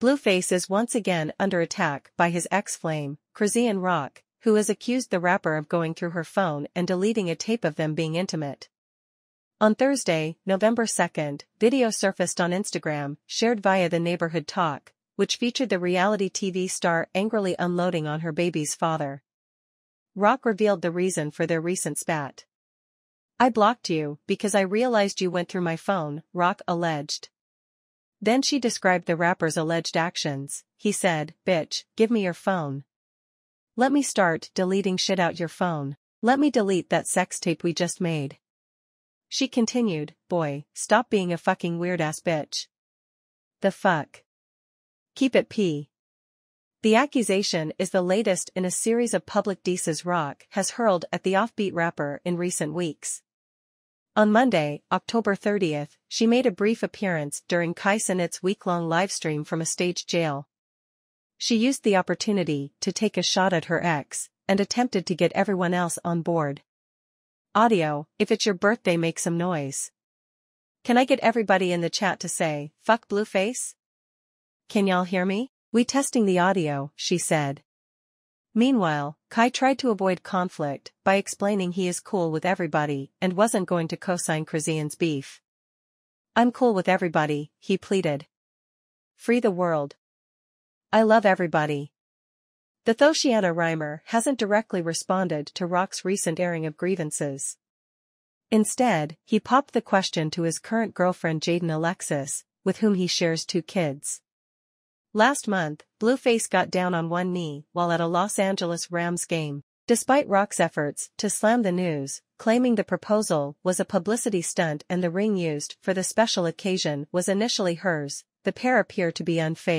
Blueface is once again under attack by his ex-flame, Chrisean Rock, who has accused the rapper of going through her phone and deleting a tape of them being intimate. On Thursday, November 2nd, video surfaced on Instagram, shared via the Neighborhood Talk, which featured the reality TV star angrily unloading on her baby's father. Rock revealed the reason for their recent spat. I blocked you because I realized you went through my phone, Rock alleged. Then she described the rapper's alleged actions, he said, bitch, give me your phone. Let me start deleting shit out your phone. Let me delete that sex tape we just made. She continued, boy, stop being a fucking weird-ass bitch. The fuck. Keep it p. The accusation is the latest in a series of public disses Rock has hurled at the offbeat rapper in recent weeks. On Monday, October 30th, she made a brief appearance during Kai Cenat's week-long livestream from a stage jail. She used the opportunity to take a shot at her ex, and attempted to get everyone else on board. Audio, if it's your birthday make some noise. Can I get everybody in the chat to say, fuck Blueface? Can y'all hear me? We testing the audio, she said. Meanwhile, Kai tried to avoid conflict by explaining he is cool with everybody and wasn't going to co-sign Chrisean's beef. I'm cool with everybody, he pleaded. Free the world. I love everybody. The Thotiana rhymer hasn't directly responded to Rock's recent airing of grievances. Instead, he popped the question to his current girlfriend Jaidyn Alexis, with whom he shares two kids. Last month, Blueface got down on one knee while at a Los Angeles Rams game. Despite Rock's efforts to slam the news, claiming the proposal was a publicity stunt and the ring used for the special occasion was initially hers, the pair appear to be unfazed.